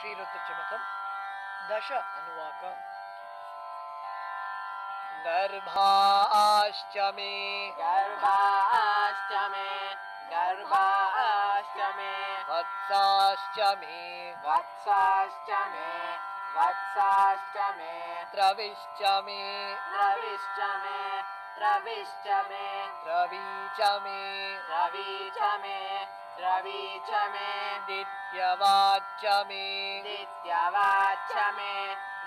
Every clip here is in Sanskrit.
श्रीरुद्रचमकं दश अनुवाक गर्भाश्च मे गर्भाश्च मे गर्भाश्च मे वत्साश्च मे वत्साश्च मे वत्साश्च मे द्रविश्च मे द्रविश्च मे द्रविश्च मे द्रवी च मे द्रवी च मे द्रवी च मे दित्यवाच्च मे दित्यवाच मे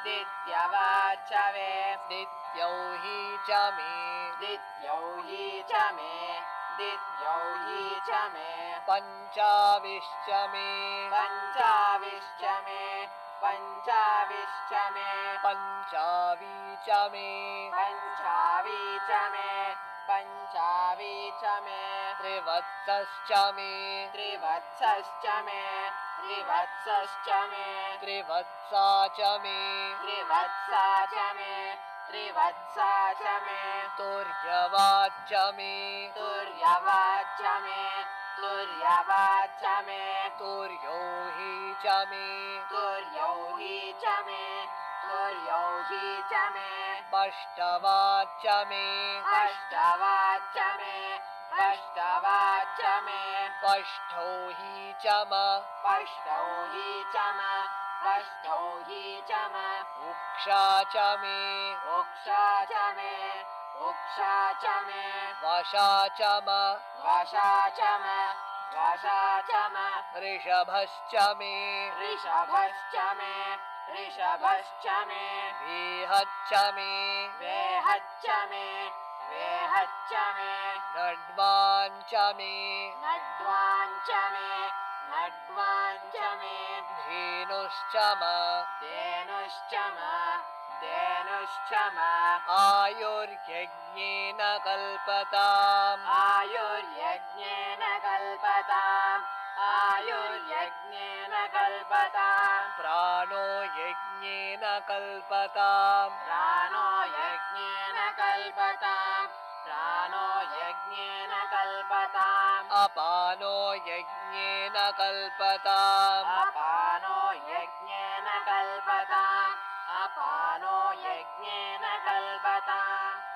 दित्यवाच मे दित्यौ हि च मे दित्यौ हि च मे दित्यौ हि च मे पञ्चाविश्च मे पञ्चाविश्च मे पञ्चाविश्च मे पञ्चावी च मे पञ्चावी च मे पञ्चावी च मे। त्रिवत्सश्च मे। त्रिवत्सश्च मे। त्रिवत्सश्च मे। त्रिवत्सा च मे। त्रिवत्सा च मे। त्रिवत्सा च मे। तुर्यवाच्च मे। तुर्यवाच मे। तुर्यवाच मे। तुर्यो हि च मे। तुर्यौ च मे पष्टवाच्च मे अष्टवाच मे अष्टवाच मे पष्ठौ हि च म। पष्टौ हि च म। पष्टौ हि च म। उक्षा च मे। उक्षा च मे। उक्षा च मे। वशा च म। वशा च म। वशा च म। ऋषभश्च मे। ऋषभश्च मे ऋषभश्च मे वेहच्च मे वेहच्च मे वेहच्च मे नड्वाञ्च मे नड्वाञ्च मे नड्वाञ्च मे धेनुश्च म धेनुश्च म धेनुश्च म आयुर्यज्ञेन कल्पताम्। आयुर्यज्ञेन कल्पताम् आयुर्यज्ञेन कल्पताम्। प्राणो यज्ञेन कल्पताम्। प्राणो यज्ञेन कल्पताम् प्राणो यज्ञेन कल्पताम्। अपानो यज्ञेन कल्पताम्। अपानो यज्ञेन कल्पताम्। अपानो यज्ञेन कल्पताम्।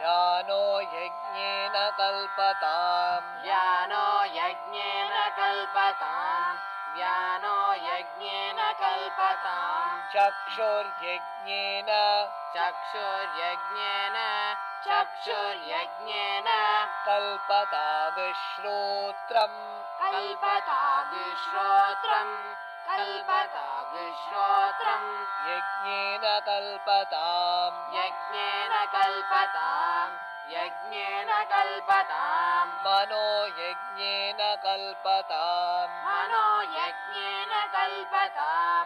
व्यानो यज्ञेन कल्पताम्। व्यानो यज्ञेन कल्पताम्। व्यानो यज्ञेन कल्पताम्। चक्षुर्यज्ञेन। चक्षुर्यज्ञेन चक्षुर्यज्ञेन। कल्पता विश्रोत्रम् कल्पताविश्रोत्रम्। कल्पताविश्रोत्रम्। यज्ञेन कल्पताम्। यज्ञेन कल्पताम्। यज्ञेन कल्पताम्। मनो यज्ञेन कल्पताम्। मनो यज्ञेन कल्पताम्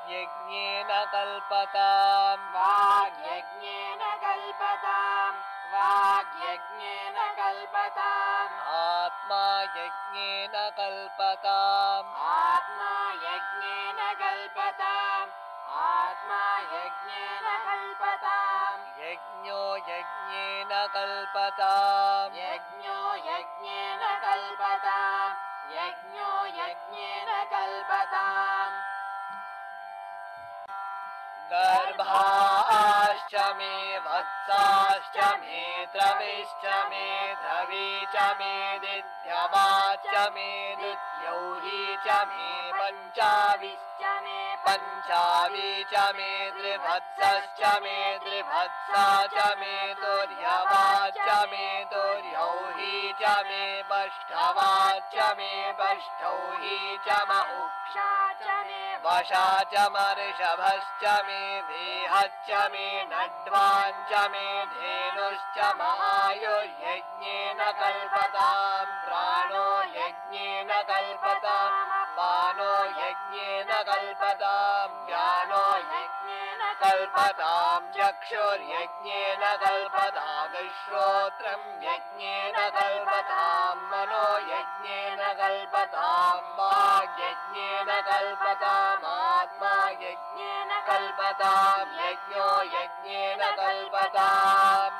वाग्यज्ञेन कल्पताम् वाग्यज्ञेन कल्पताम् वाग्यज्ञेन कल्पताम् आत्मा यज्ञेन कल्पताम् आत्मा यज्ञेन कल्पताम् आत्मा यज्ञेन कल्पताम् यज्ञो यज्ञेन कल्पताम् यज्ञो यज्ञेन कल्पताम् यज्ञो यज्ञेन कल्पताम् गर्भाश्च मे वत्साश्च मे द्रविश्च मे द्रवी च मे दिद्यवाच्च मे दित्यौ हि च मे पञ्चाविश्च मे पञ्चावी च मे त्रिवत्सश्च मे त्रिवत्सा च मे तुर्यवाच्च मे च मे पष्ठवाच्च मे पष्ठौ हि च म उक्षा च मे वशा च मर्षभश्च मे देहच्च मे नड्वाञ्च मे धेनुश्च मायुर्यज्ञेन कल्पताम् प्राणो यज्ञेन कल्पताम् पानो यज्ञेन कल्पताम् व्यानो यज्ञेन कल्पताम् चक्षुर्यज्ञेन श्रोत्रम् यज्ञेन कल्पताम् मनो यज्ञेन कल्पताम् वाग्यज्ञेन कल्पताम् आत्मा यज्ञेन कल्पताम् यज्ञो यज्ञेन कल्पताम्